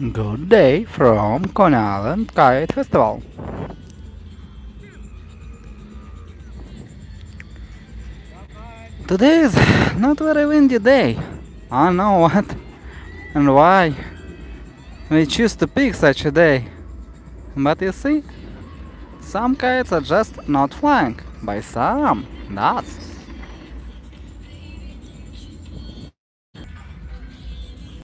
Good day from Coney Island Kite Festival. Today is not very windy day. I know what and why we choose to pick such a day. But you see, some kites are just not flying. By some, that's